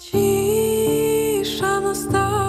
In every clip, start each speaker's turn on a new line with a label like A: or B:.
A: Cisza nastała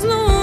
A: slow